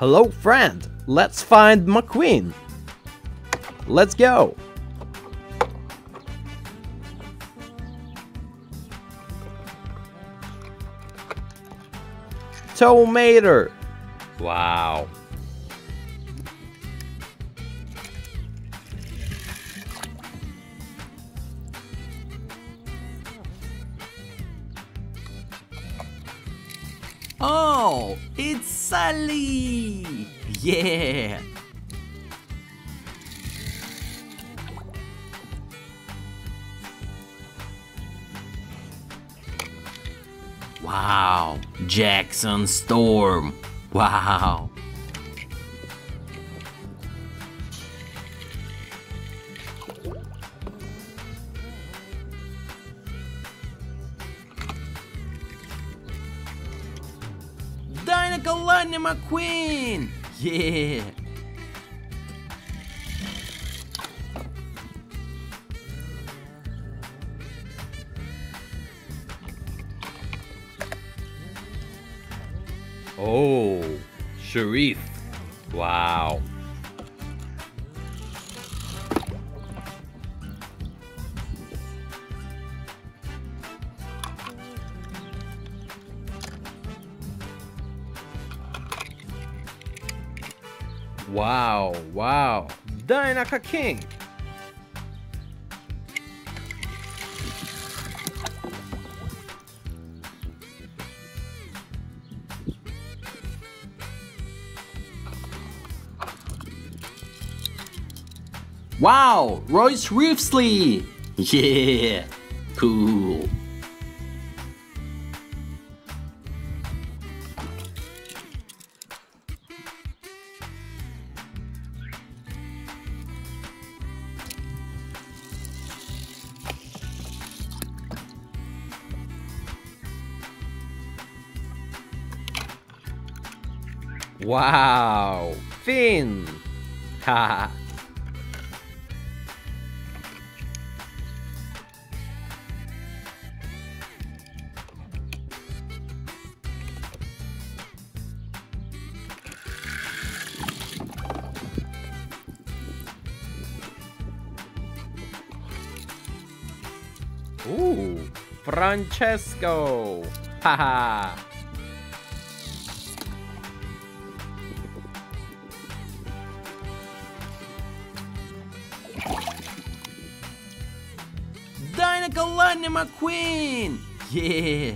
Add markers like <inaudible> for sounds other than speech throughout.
Hello, friend. Let's find McQueen. Let's go. Tomato. Wow. Oh, it's Sally! Yeah! Wow, Jackson Storm! Wow! Lightning McQueen! Yeah! Oh, Sheriff. Wow. Wow, wow. Dinoco King. Wow, Royce Riefsley! <laughs> Yeah! Cool! Wow. Finn. Ha. Ooh, Francesco. Haha. Lightning McQueen! Yeah!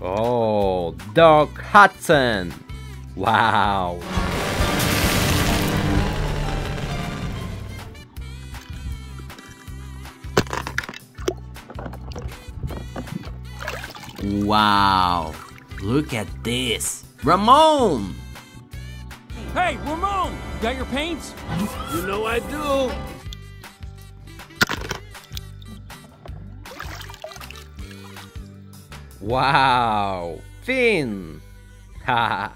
Oh, Doc Hudson. Wow. Wow! Look at this! Ramon! Hey, Ramon! Got your paints? You know I do. Wow. Finn. Ha.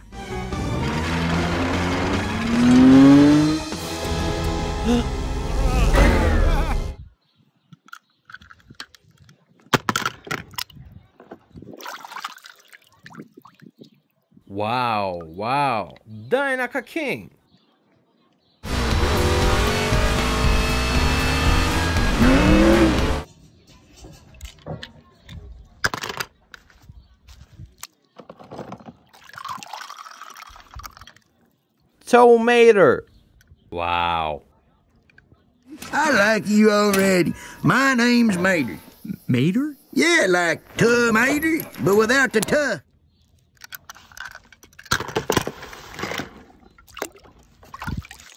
<gasps> wow, wow. Dinoco King. Tomato. Wow. I like you already. My name's Mater. Mater? Yeah, like tomato, but without the tuh.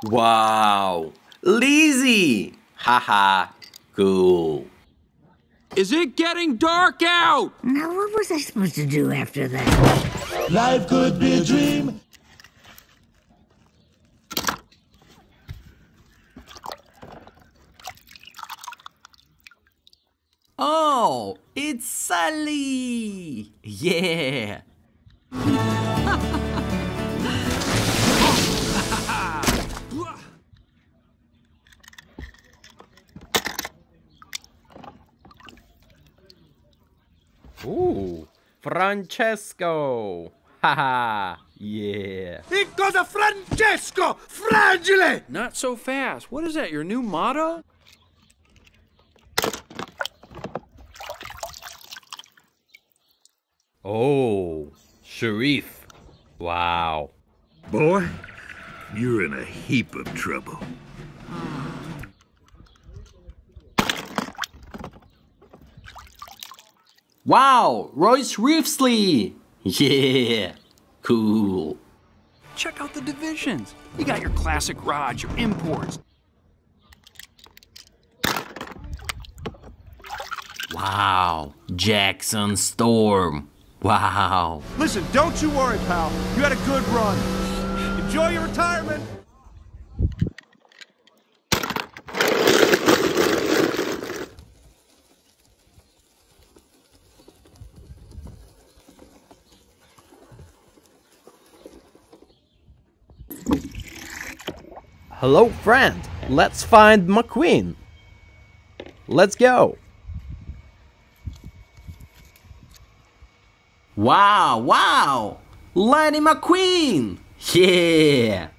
Wow! Lizzie! Haha! Cool! Is it getting dark out? Now, what was I supposed to do after that? Life could be a dream. Oh, it's Sally! Yeah! <laughs> Francesco. Haha. yeah. It goes a Francesco Fragile! Not so fast. What is that, your new motto? Oh, Sheriff. Wow. Boy, you're in a heap of trouble. Wow, Royce Reefsley! Yeah, cool. Check out the divisions. You got your classic rods, your imports. Wow, Jackson Storm. Wow. Listen, don't you worry, pal. You had a good run. Enjoy your retirement. Hello, friend. Let's find McQueen. Let's go. Wow, wow! Lightning McQueen! <laughs> Yeah!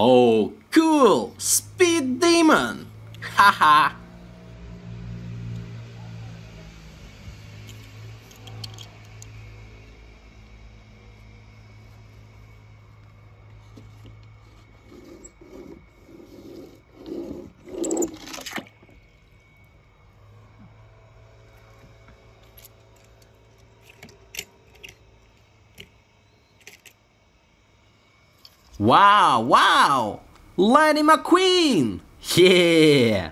Oh, cool! Speed Demon! <laughs> Haha! Wow, wow! Lightning McQueen! Yeah!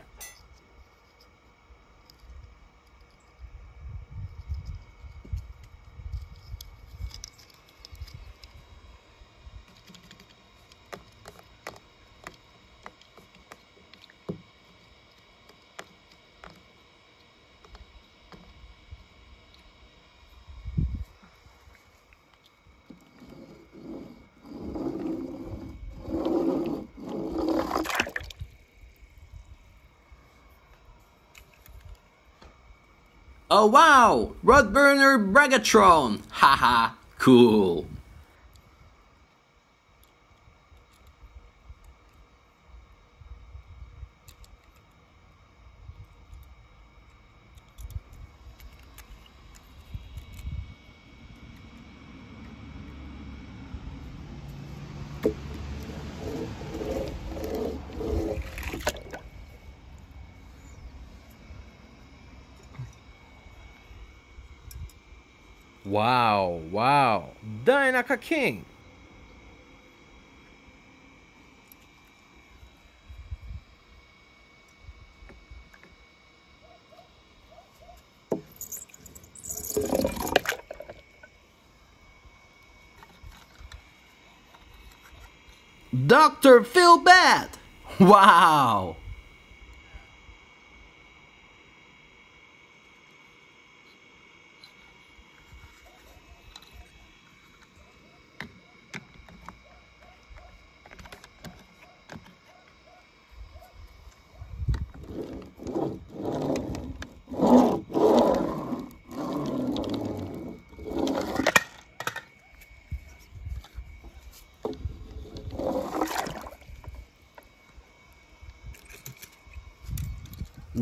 Oh wow! Rodburner Bragatron! Haha! Cool! Wow, wow. Dinoco King. Dr. Phil Bad! Wow!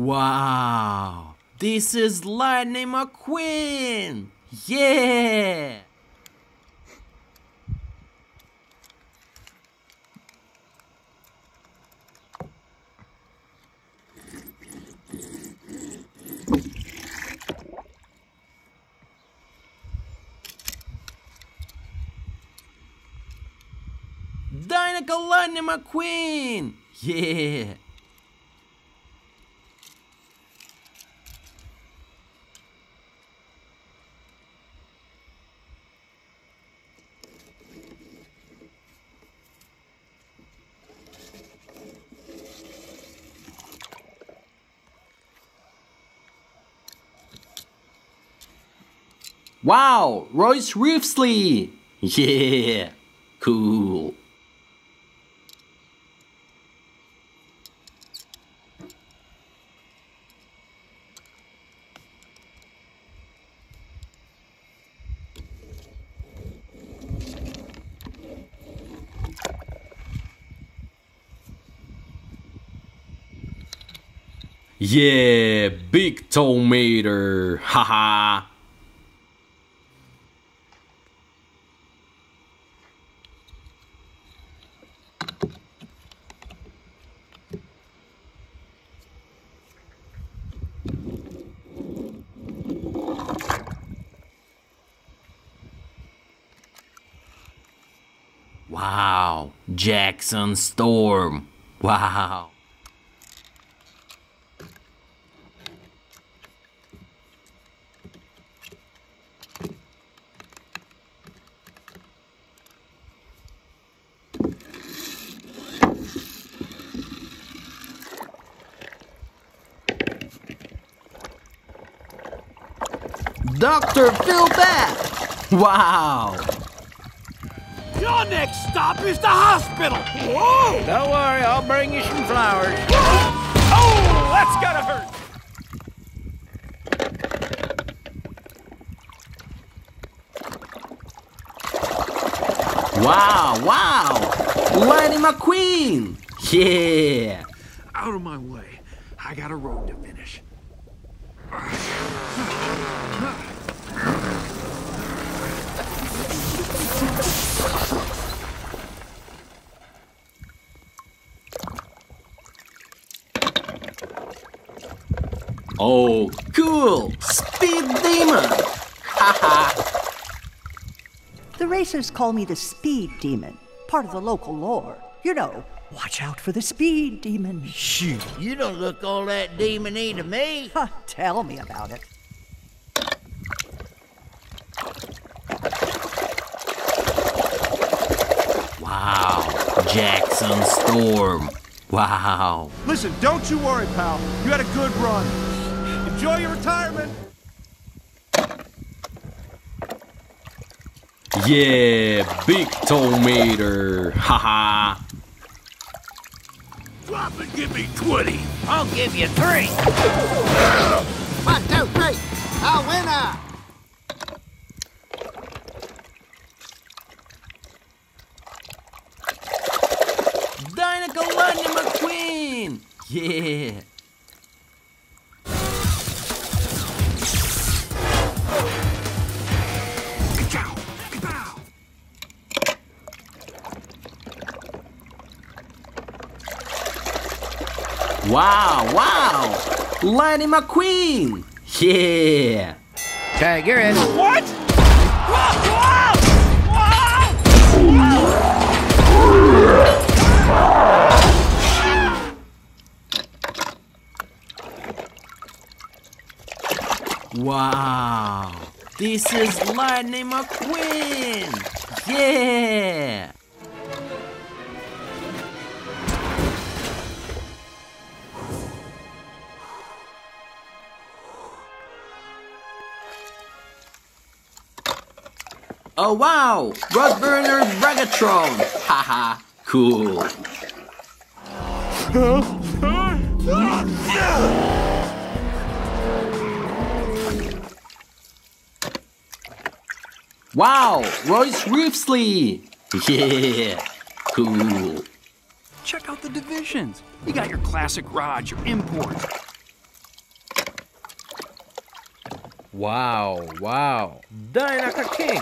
Wow! This is Lightning McQueen! Yeah! Dynamic Lightning McQueen! Yeah! Wow, Royce Reefsley! Yeah, cool. Yeah, big tomato, <laughs> haha. Wow, Jackson Storm. Wow. Dr. Phil Bat! Wow! Your next stop is the hospital. Whoa! Don't worry, I'll bring you some flowers. Oh, that's gotta hurt. Wow, wow! Lightning McQueen! Yeah! Out of my way. I got a road to finish. Oh, cool! Speed Demon! Haha! The racers call me the Speed Demon, part of the local lore. You know, watch out for the Speed Demon. Shoot, you don't look all that demon-y to me. Huh, tell me about it. wow! Jackson Storm! Wow! Listen, don't you worry, pal. You had a good run. Enjoy your retirement. Yeah, big tomato! Haha! Drop and give me 20. I'll give you three. One, two, three. A winner. Dinoco Lightning McQueen! Yeah! Wow, wow! Lightning McQueen! Yeah! Okay, you're in. What? Wow! Wow! Wow! Wow! This is Lightning McQueen! Yeah! Oh wow! Rodburner Bragatron! Haha! Cool! Wow! Royce Reefsley! <laughs> Yeah! Cool! Check out the divisions. You got your classic rods, your imports. Wow, wow. Dinoco King.